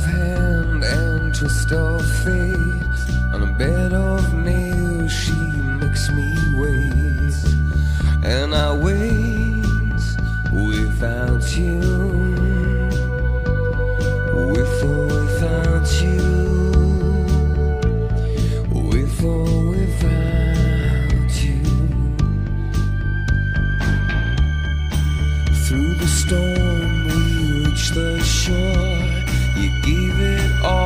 Of hand and twist of fate. On a bed of nails, she makes me wait. And I wait without you. With or without you. With or without you. Through the storm, we reach the shore. You gave it all.